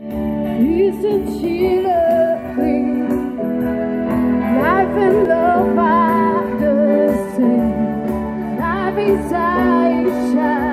Isn't she lovely? Life and love are the same. Life is a